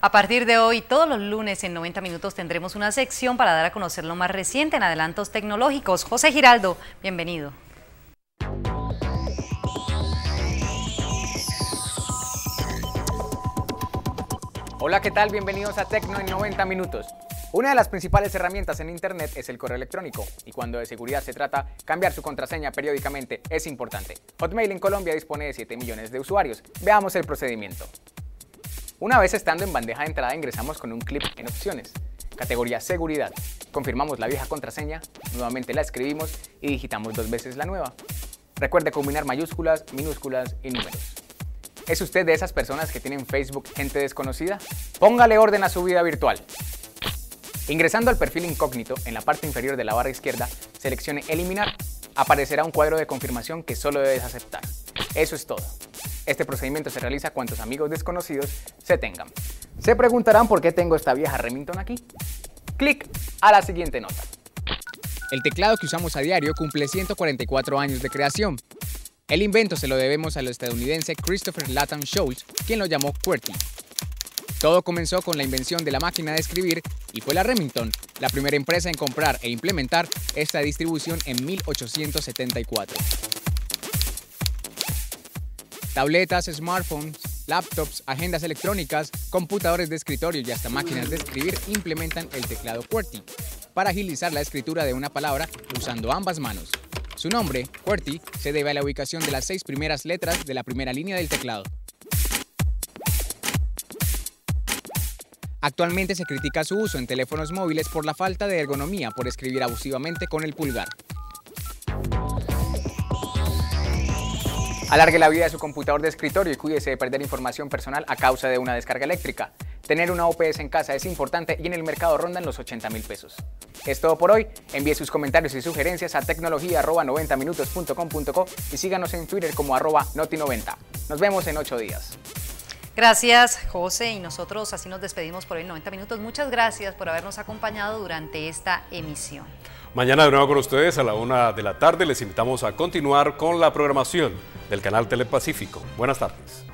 A partir de hoy, todos los lunes en 90 minutos tendremos una sección para dar a conocer lo más reciente en adelantos tecnológicos. José Giraldo, bienvenido. Hola, ¿qué tal? Bienvenidos a Tecno en 90 minutos. Una de las principales herramientas en Internet es el correo electrónico y cuando de seguridad se trata, cambiar su contraseña periódicamente es importante. Hotmail en Colombia dispone de 7 millones de usuarios. Veamos el procedimiento. Una vez estando en bandeja de entrada ingresamos con un clip en opciones, categoría seguridad. Confirmamos la vieja contraseña, nuevamente la escribimos y digitamos dos veces la nueva. Recuerde combinar mayúsculas, minúsculas y números. ¿Es usted de esas personas que tienen Facebook gente desconocida? Póngale orden a su vida virtual. Ingresando al perfil incógnito, en la parte inferior de la barra izquierda, seleccione Eliminar. Aparecerá un cuadro de confirmación que solo debes aceptar. Eso es todo. Este procedimiento se realiza cuantos amigos desconocidos se tengan. Se preguntarán por qué tengo esta vieja Remington aquí. Clic a la siguiente nota. El teclado que usamos a diario cumple 144 años de creación. El invento se lo debemos al estadounidense Christopher Latham Schultz, quien lo llamó QWERTY. Todo comenzó con la invención de la máquina de escribir y fue la Remington, la primera empresa en comprar e implementar esta distribución en 1874. Tabletas, smartphones, laptops, agendas electrónicas, computadores de escritorio y hasta máquinas de escribir implementan el teclado QWERTY para agilizar la escritura de una palabra usando ambas manos. Su nombre, QWERTY, se debe a la ubicación de las seis primeras letras de la primera línea del teclado. Actualmente se critica su uso en teléfonos móviles por la falta de ergonomía por escribir abusivamente con el pulgar. Alargue la vida de su computador de escritorio y cuídese de perder información personal a causa de una descarga eléctrica. Tener una OPS en casa es importante y en el mercado rondan los 80 mil pesos. Es todo por hoy. Envíe sus comentarios y sugerencias a tecnología.90minutos.com.co y síganos en Twitter como arroba noti90. Nos vemos en 8 días. Gracias, José. Y nosotros así nos despedimos por hoy en 90 minutos. Muchas gracias por habernos acompañado durante esta emisión. Mañana de nuevo con ustedes a la una de la tarde. Les invitamos a continuar con la programación del canal Telepacífico. Buenas tardes.